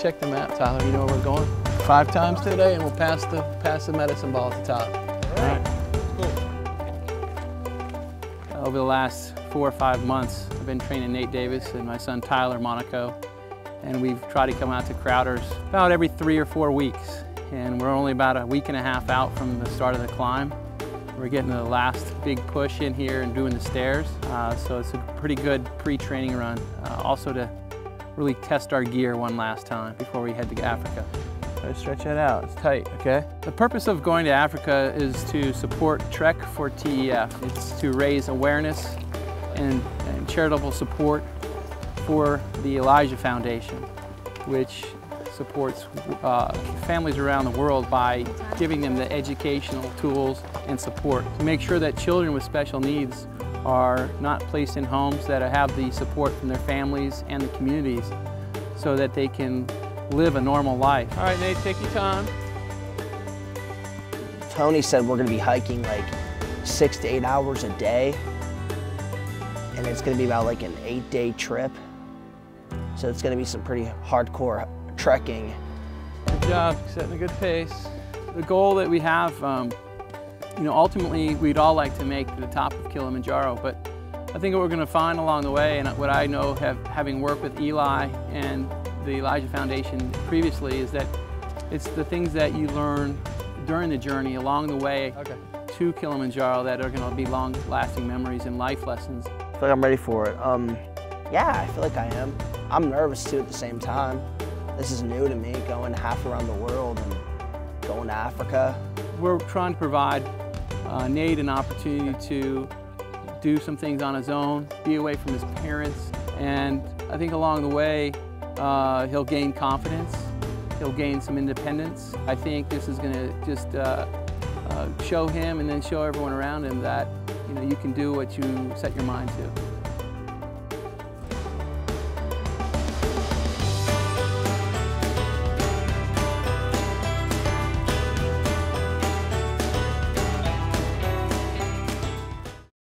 check the map, Tyler. You know where we're going? Five times today, and we'll pass the pass the medicine ball at the top. All right. Cool. Over the last four or five months, I've been training Nate Davis and my son Tyler Monaco, and we've tried to come out to Crowders about every three or four weeks. And we're only about a week and a half out from the start of the climb. We're getting the last big push in here and doing the stairs, uh, so it's a pretty good pre-training run. Uh, also to really test our gear one last time before we head to Africa. So stretch that out, it's tight, okay? The purpose of going to Africa is to support Trek for TEF. It's to raise awareness and, and charitable support for the Elisha Foundation, which supports uh, families around the world by giving them the educational tools and support to make sure that children with special needs are not placed in homes that have the support from their families and the communities so that they can live a normal life. All right, Nate, take your time. Tony said we're gonna be hiking like six to eight hours a day. And it's gonna be about like an eight day trip. So it's gonna be some pretty hardcore trekking. Good job, setting a good pace. The goal that we have um, you know, ultimately we'd all like to make the top of Kilimanjaro, but I think what we're going to find along the way, and what I know have, having worked with Eli and the Elisha Foundation previously, is that it's the things that you learn during the journey along the way okay. to Kilimanjaro that are going to be long-lasting memories and life lessons. I feel like I'm ready for it. Um, yeah, I feel like I am. I'm nervous too at the same time. This is new to me, going half around the world and going to Africa. We're trying to provide uh, Nate an opportunity to do some things on his own, be away from his parents, and I think along the way uh, he'll gain confidence, he'll gain some independence. I think this is going to just uh, uh, show him and then show everyone around him that you know you can do what you set your mind to.